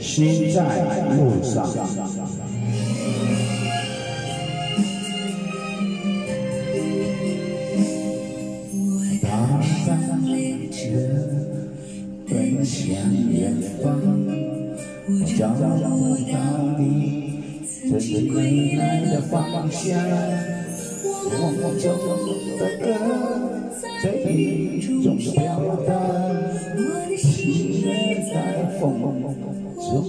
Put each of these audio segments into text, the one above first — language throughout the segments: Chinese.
心在路上。当列车奔向远方，我找不到你曾经归来的方向。我走的歌在雨中飘荡，我的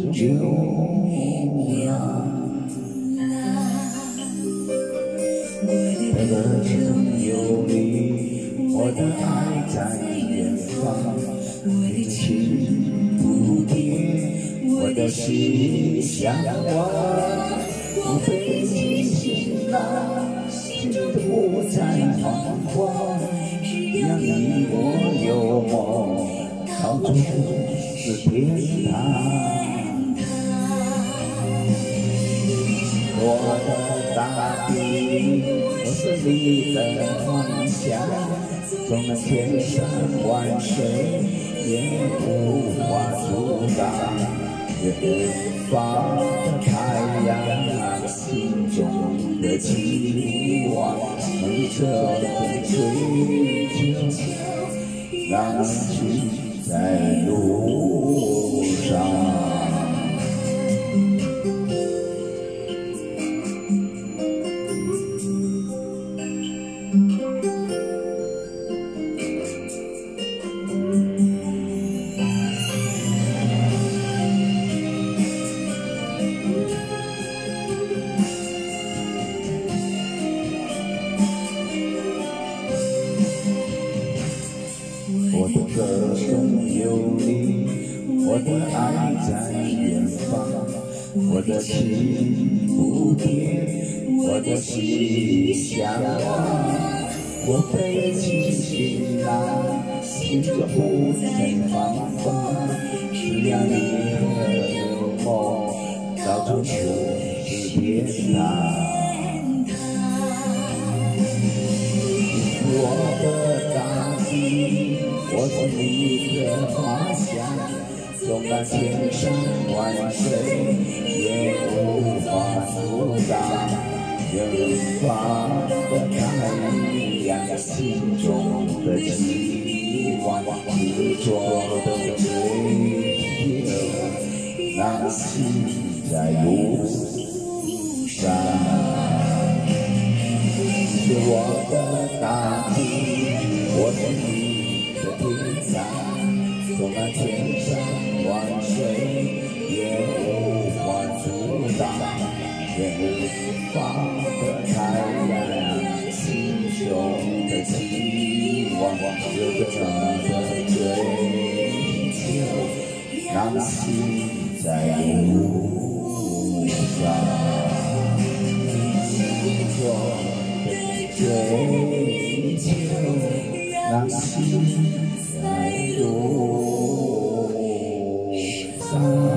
城有你，我的爱在远方，我的情不变，我的心向往。我背起行囊，心中不再彷徨，只要你我有梦，到处是天堂。我是你的方向，纵然千山万水也无法阻挡。远方的太阳，心中的期望，梦着的追求，让心在路上。我的爱在远方，我的情不变，我的心向往。我背起行囊，心中不再彷徨，只要你和我，到处是天堂。我的大地，我是你的花香，纵然千山万水也无法阻挡。远方的太阳，心中的希望，执着的追求，让心在路上。是我的大地，我是你的天堂，纵然你执着的追求让心在路上你执着地追求让心在路上。